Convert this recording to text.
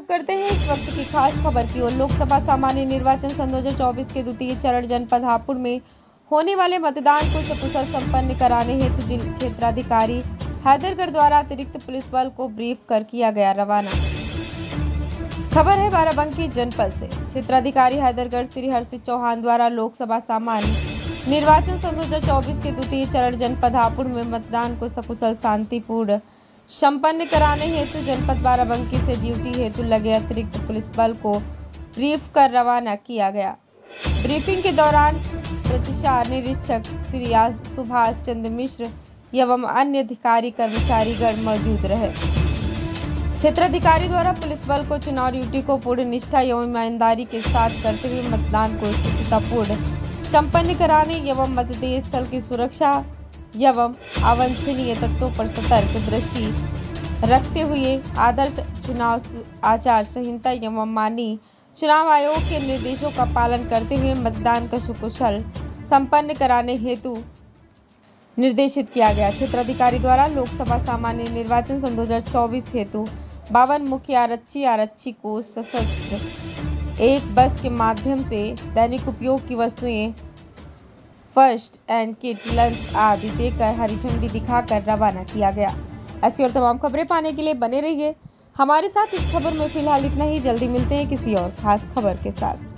रुक करते हैं। इस वक्त की खास खबर की ओर, लोकसभा सामान्य निर्वाचन सन 2024 के द्वितीय चरण जनपद हापुड़ में होने वाले मतदान को सकुशल संपन्न कराने हेतु जिला क्षेत्राधिकारी हैदरगढ़ द्वारा अतिरिक्त पुलिस बल को ब्रीफ कर किया गया रवाना। खबर है बाराबंकी जनपद से। क्षेत्राधिकारी हैदरगढ़ श्री हर्षित चौहान द्वारा लोकसभा सामान्य निर्वाचन सन 2024 के द्वितीय चरण जनपद हापुड़ में मतदान को सकुशल शांतिपूर्ण संपन्न कराने हेतु जनपद बाराबंकी से ड्यूटी हेतु लगे अतिरिक्त पुलिस बल को ब्रीफ कर रवाना किया गया। ब्रीफिंग के दौरान प्रतिशार निरीक्षक श्री सुभाष चंद्र मिश्र एवं अन्य अधिकारी कर्मचारीगण मौजूद रहे। क्षेत्राधिकारी द्वारा पुलिस बल को चुनाव ड्यूटी को पूर्ण निष्ठा एवं ईमानदारी के साथ करते हुए मतदान को स्थिरतापूर्ण संपन्न कराने एवं मतदेय स्थल की सुरक्षा एवं अवांछनीय तत्वों पर सतर्क दृष्टि रखते हुए आदर्श चुनाव आचार संहिता एवं माननीय चुनाव आयोग के निर्देशों का पालन करते हुए मतदान का सुकुशल संपन्न कराने हेतु निर्देशित किया गया। क्षेत्राधिकारी द्वारा लोकसभा सामान्य निर्वाचन सन 2024 हेतु बावन मुख्य आरक्षी आरक्षी को सशस्त्र एक बस के माध्यम से दैनिक उपयोग की वस्तुएँ फ़र्स्ट एंड किट लंच आदि देकर हरी झंडी दिखाकर रवाना किया गया। ऐसी और तमाम खबरें पाने के लिए बने रहिए। हमारे साथ इस खबर में फ़िलहाल इतना ही। जल्दी मिलते हैं किसी और खास खबर के साथ।